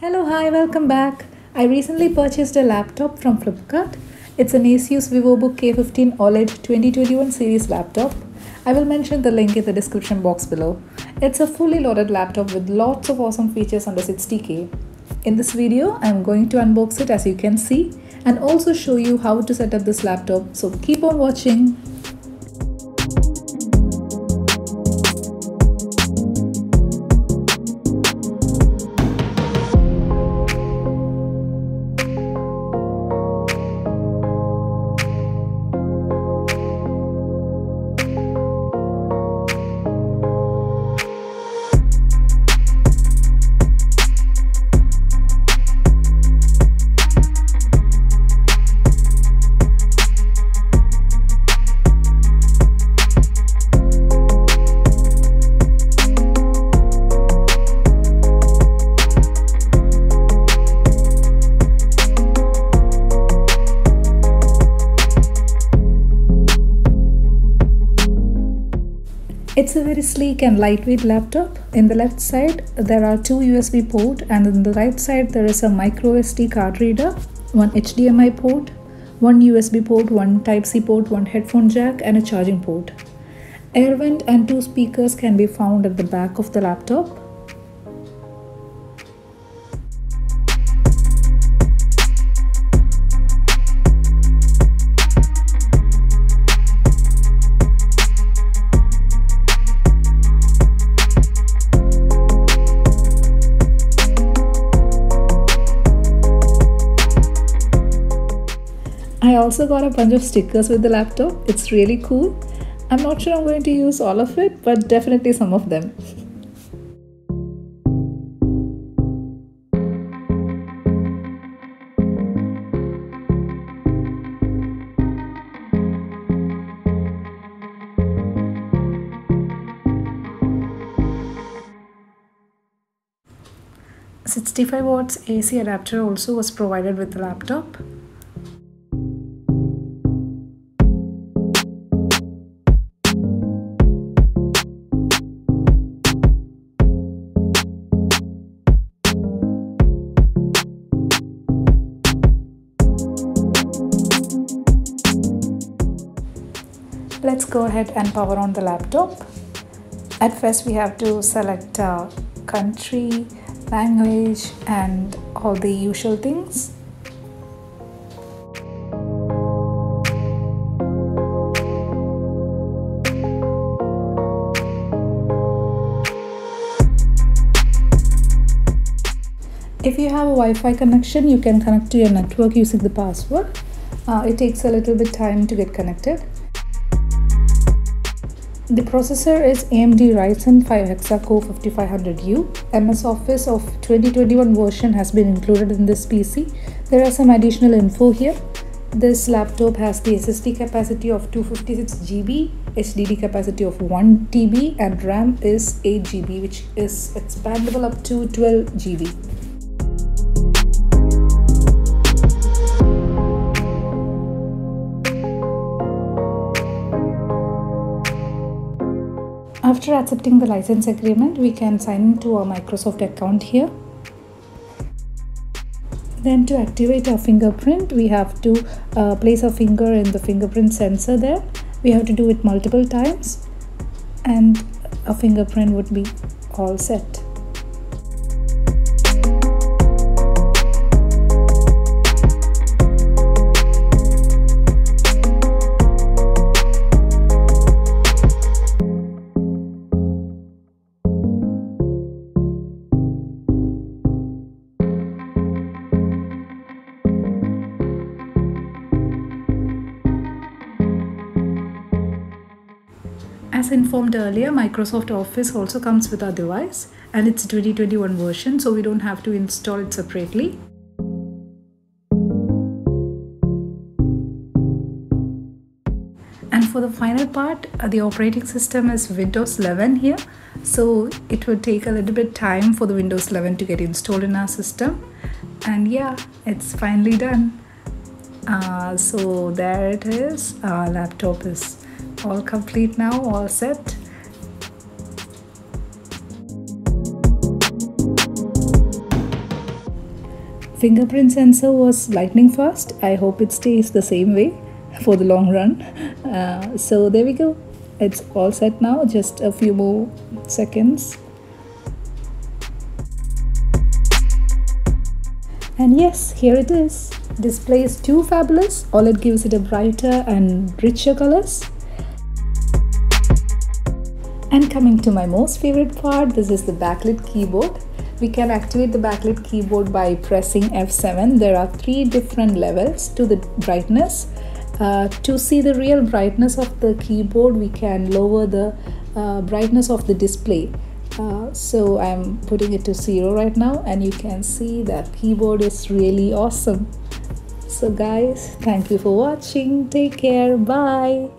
Hello, hi, welcome back. I recently purchased a laptop from Flipkart. It's an Asus VivoBook K15 OLED 2021 series laptop. I will mention the link in the description box below. It's a fully loaded laptop with lots of awesome features under 60k. In this video, I'm going to unbox it as you can see and also show you how to set up this laptop. So keep on watching. It's a very sleek and lightweight laptop. In the left side, there are two USB port and in the right side, there is a micro SD card reader, one HDMI port, one USB port, one Type-C port, one headphone jack and a charging port. Air vent and two speakers can be found at the back of the laptop. Also got a bunch of stickers with the laptop. It's really cool. I'm not sure I'm going to use all of it, but definitely some of them. Sixty-five watts AC adapter also was provided with the laptop. Let's go ahead and power on the laptop at first we have to select uh, country language and all the usual things If you have a Wi-Fi connection, you can connect to your network using the password. Uh, it takes a little bit time to get connected. The processor is AMD Ryzen 5 Hexa-Core 5500U. MS Office of 2021 version has been included in this PC. There are some additional info here. This laptop has the SSD capacity of 256 GB, HDD capacity of 1 TB and RAM is 8 GB which is expandable up to 12 After accepting the license agreement, we can sign into our Microsoft account here. Then to activate our fingerprint, we have to uh, place our finger in the fingerprint sensor there. We have to do it multiple times and a fingerprint would be all set. As informed earlier, Microsoft Office also comes with our device and it's 2021 version so we don't have to install it separately. And for the final part, uh, the operating system is Windows 11 here. So it will take a little bit time for the Windows 11 to get installed in our system. And yeah, it's finally done. Uh, so there it is. Our laptop is all complete now, all set. fingerprint sensor was lightning fast. I hope it stays the same way for the long run. Uh, so there we go. It's all set now. Just a few more seconds. And yes here it is. Display is too fabulous. OLED gives it a brighter and richer colors and coming to my most favorite part this is the backlit keyboard. We can activate the backlit keyboard by pressing F7 there are three different levels to the brightness. Uh, to see the real brightness of the keyboard we can lower the uh, brightness of the display. Uh, so I'm putting it to zero right now and you can see that keyboard is really awesome. So guys thank you for watching. Take care. Bye